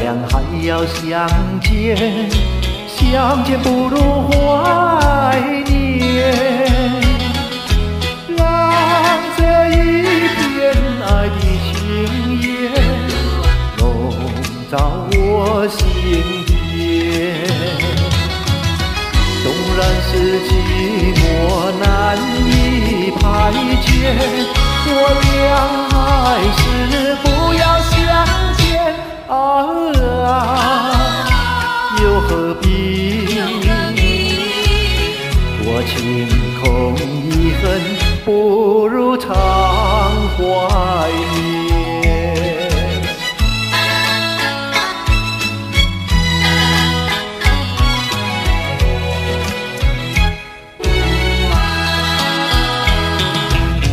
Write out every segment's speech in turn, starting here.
俩还要，相见相见不如怀念。让这一片爱的情叶笼罩我心田。纵然是寂寞难我情空遗恨，不如常怀念。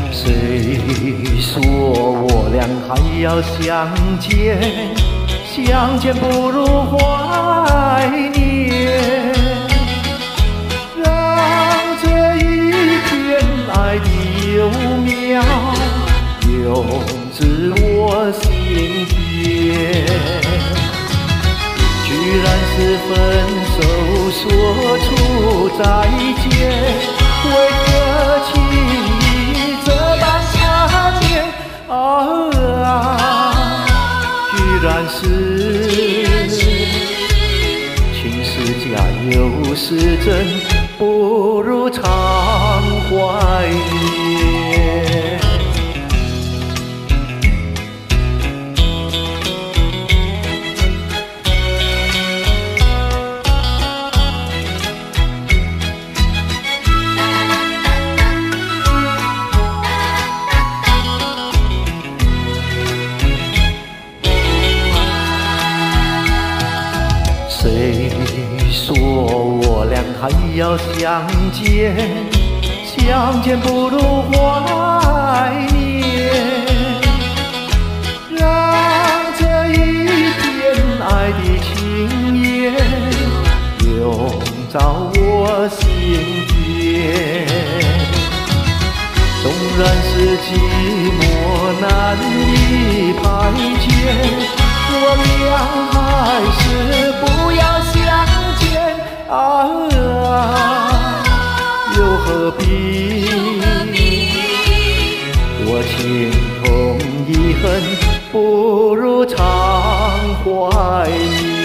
谁说我俩还要相见？相见不如怀念。永植我心田。居然是分手说出再见，为何情意这般缠绵啊？居然是情是假，又是真，不如常还要相见？相见不如怀念。让这一片爱的情叶永照我心田。纵然是寂寞难以排遣何必我情空遗恨，不如常怀念。